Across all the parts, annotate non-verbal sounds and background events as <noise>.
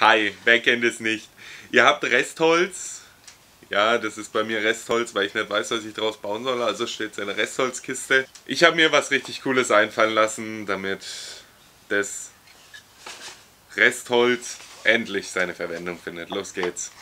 Hi, wer kennt es nicht? Ihr habt Restholz. Ja, das ist bei mir Restholz, weil ich nicht weiß, was ich daraus bauen soll. Also steht es in der Restholzkiste. Ich habe mir was richtig Cooles einfallen lassen, damit das Restholz endlich seine Verwendung findet. Los geht's.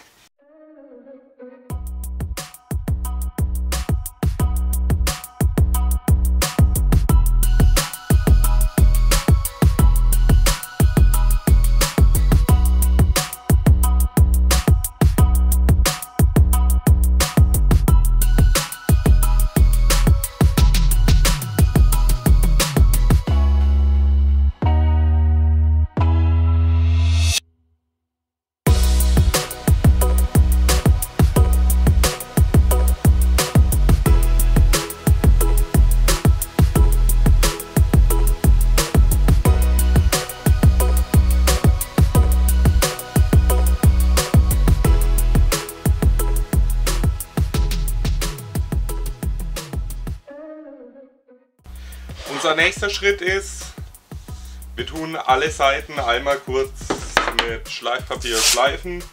Unser nächster Schritt ist, wir tun alle Seiten einmal kurz mit Schleifpapier schleifen.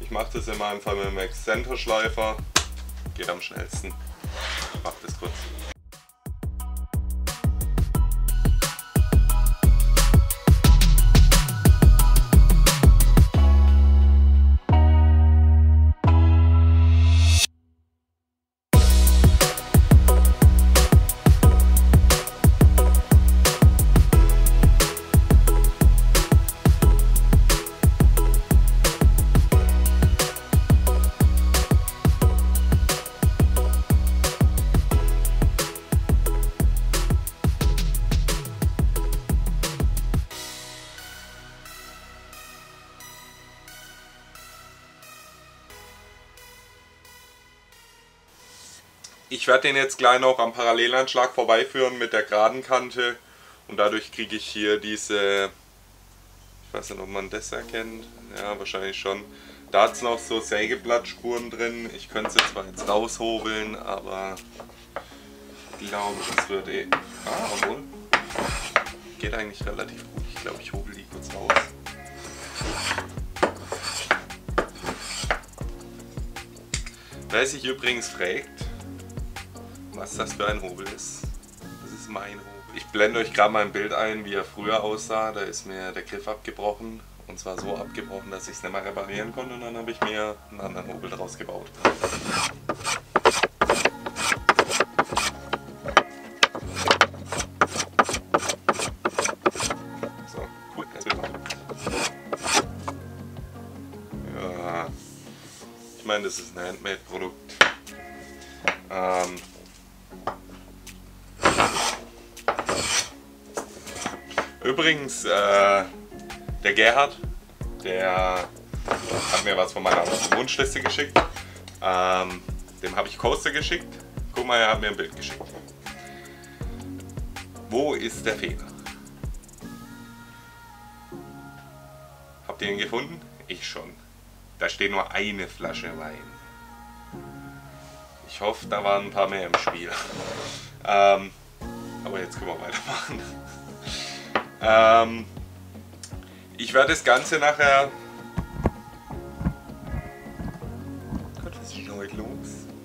Ich mache das immer einfach mit dem Exzenterschleifer. Geht am schnellsten. Ich mache das kurz. Ich werde den jetzt gleich noch am Parallelanschlag vorbeiführen mit der geraden Kante. Und dadurch kriege ich hier diese, ich weiß nicht, ob man das erkennt, ja wahrscheinlich schon, da hat es noch so Sägeblattspuren drin, ich könnte sie zwar jetzt raushobeln, aber ich glaube, das wird eh, ah, obwohl, geht eigentlich relativ gut, ich glaube, ich hobel die kurz raus. Wer sich übrigens fragt, was das für ein Hobel ist. Das ist mein Hobel. Ich blende euch gerade mal ein Bild ein, wie er früher aussah. Da ist mir der Griff abgebrochen. Und zwar so abgebrochen, dass ich es nicht mehr reparieren konnte. Und dann habe ich mir einen anderen Hobel daraus gebaut. So, cool. Ja. Ich meine, das ist ein Handmade-Produkt. Ähm, Übrigens, äh, der Gerhard, der hat mir was von meiner Wunschliste geschickt. Ähm, dem habe ich Coaster geschickt. Guck mal, er hat mir ein Bild geschickt. Wo ist der Fehler? Habt ihr ihn gefunden? Ich schon. Da steht nur eine Flasche Wein. Ich hoffe, da waren ein paar mehr im Spiel. Ähm, aber jetzt können wir weitermachen. Ähm, ich werde das Ganze nachher... Gott, was ist denn heute los?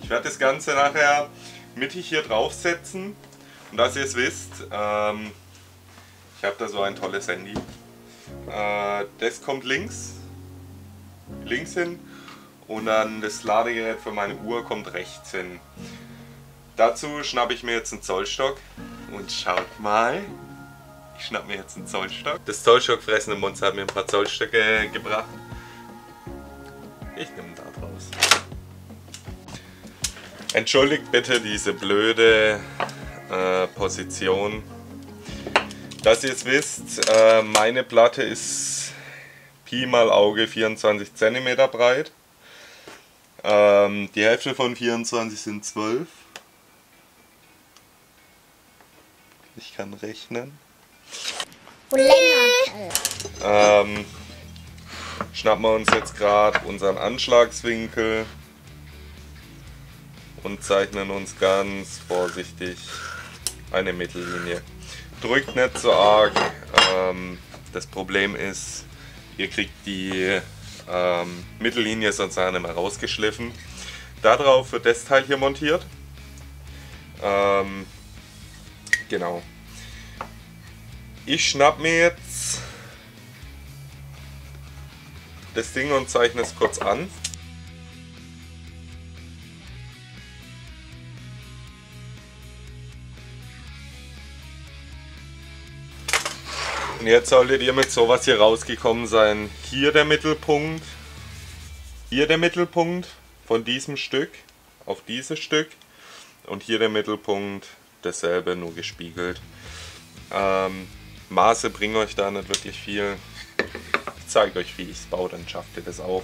Ich werde das Ganze nachher mittig hier draufsetzen. Und dass ihr es wisst, ähm, ich habe da so ein tolles Handy. Äh, das kommt links, links hin und dann das Ladegerät für meine Uhr kommt rechts hin. Dazu schnappe ich mir jetzt einen Zollstock und schaut mal, ich schnapp mir jetzt einen Zollstock. Das Zollstock fressende Monster hat mir ein paar Zollstöcke gebracht. Ich nehme da draus. Entschuldigt bitte diese blöde äh, Position. Dass ihr es wisst, äh, meine Platte ist Pi mal Auge 24 cm breit. Ähm, die Hälfte von 24 sind 12. Ich kann rechnen. Ähm, schnappen wir uns jetzt gerade unseren Anschlagswinkel und zeichnen uns ganz vorsichtig eine Mittellinie. Drückt nicht so arg. Ähm, das Problem ist, Ihr kriegt die ähm, Mittellinie sonst nicht mehr rausgeschliffen. Darauf wird das Teil hier montiert. Ähm, genau. Ich schnapp mir jetzt das Ding und zeichne es kurz an. Und jetzt solltet ihr mit sowas hier rausgekommen sein. Hier der Mittelpunkt, hier der Mittelpunkt von diesem Stück auf dieses Stück und hier der Mittelpunkt dasselbe, nur gespiegelt. Ähm, Maße bringen euch da nicht wirklich viel. Ich zeige euch, wie ich es baue, dann schafft ihr das auch.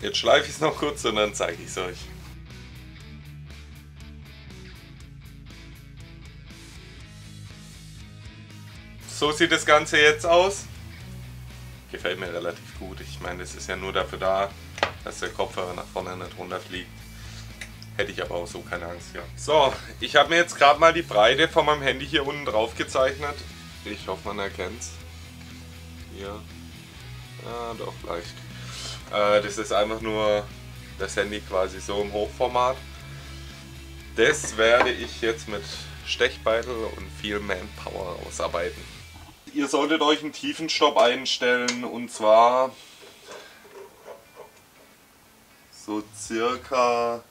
Jetzt schleife ich es noch kurz und dann zeige ich es euch. So sieht das Ganze jetzt aus. Gefällt mir relativ gut. Ich meine, es ist ja nur dafür da, dass der Kopfhörer nach vorne nicht runterfliegt. Hätte ich aber auch so keine Angst gehabt. So, ich habe mir jetzt gerade mal die Breite von meinem Handy hier unten drauf gezeichnet. Ich hoffe, man erkennt es. Hier. Ja, doch, leicht. Äh, das ist einfach nur das Handy quasi so im Hochformat. Das werde ich jetzt mit Stechbeitel und viel Manpower ausarbeiten. Ihr solltet euch einen Tiefenstopp einstellen und zwar so circa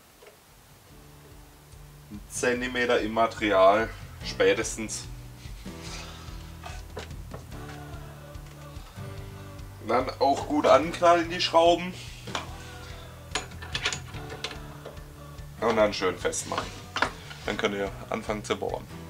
einen Zentimeter im Material spätestens. Dann auch gut anknallen die Schrauben. Und dann schön festmachen. Dann könnt ihr anfangen zu bohren.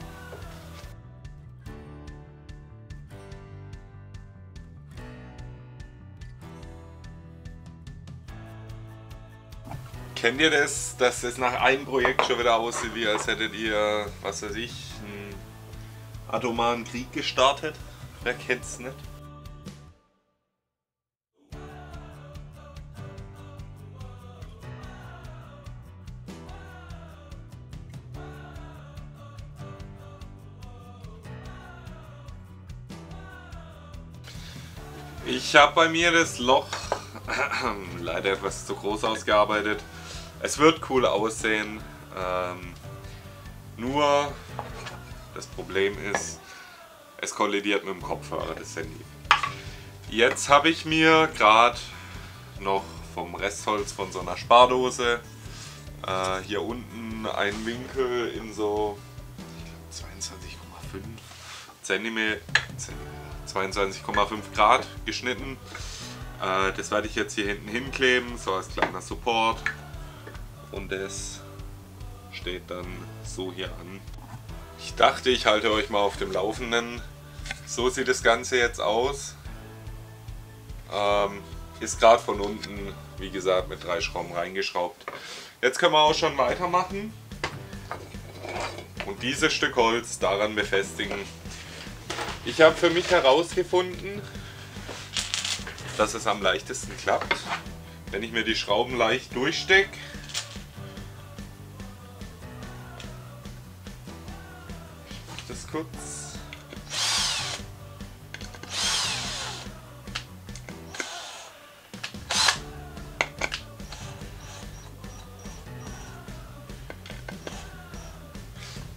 Kennt ihr das, dass es nach einem Projekt schon wieder aussieht, wie als hättet ihr, was weiß ich, einen atomaren Krieg gestartet? Wer kennt's nicht? Ich habe bei mir das Loch <clears throat> leider etwas zu groß ausgearbeitet. Es wird cool aussehen, ähm, nur das Problem ist, es kollidiert mit dem Kopfhörer, das Handy. Jetzt habe ich mir gerade noch vom Restholz von so einer Spardose äh, hier unten einen Winkel in so 22,5 cm 22,5 Grad geschnitten. Äh, das werde ich jetzt hier hinten hinkleben, so als kleiner Support. Und das steht dann so hier an. Ich dachte, ich halte euch mal auf dem Laufenden. So sieht das Ganze jetzt aus. Ähm, ist gerade von unten, wie gesagt, mit drei Schrauben reingeschraubt. Jetzt können wir auch schon weitermachen. Und dieses Stück Holz daran befestigen. Ich habe für mich herausgefunden, dass es am leichtesten klappt, wenn ich mir die Schrauben leicht durchstecke. Kurz.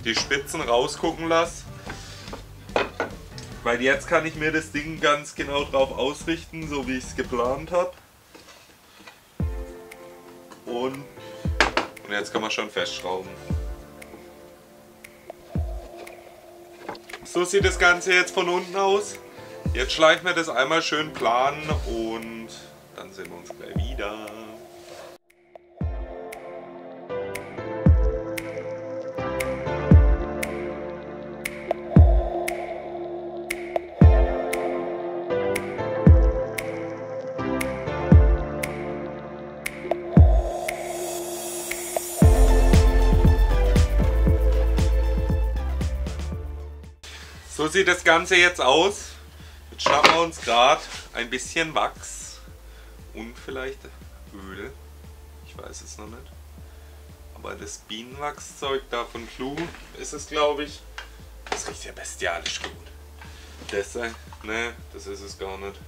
Die Spitzen rausgucken lasse weil jetzt kann ich mir das Ding ganz genau drauf ausrichten, so wie ich es geplant habe. Und, und jetzt kann man schon festschrauben. So sieht das Ganze jetzt von unten aus. Jetzt schleifen wir das einmal schön plan und dann sehen wir uns gleich wieder. Sieht das Ganze jetzt aus. Jetzt schnappen wir uns gerade ein bisschen Wachs und vielleicht Öl. Ich weiß es noch nicht. Aber das Bienenwachszeug da von Clue ist es, glaube ich. Das riecht ja bestialisch gut. Das, äh, ne, das ist es gar nicht.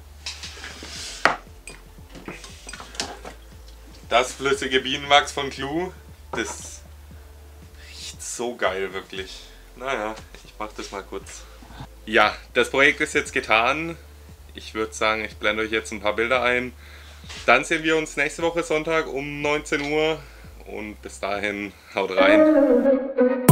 Das flüssige Bienenwachs von Clue, das riecht so geil, wirklich. Naja, ich mach das mal kurz. Ja, das Projekt ist jetzt getan. Ich würde sagen, ich blende euch jetzt ein paar Bilder ein. Dann sehen wir uns nächste Woche Sonntag um 19 Uhr und bis dahin haut rein.